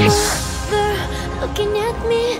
Mother, looking at me,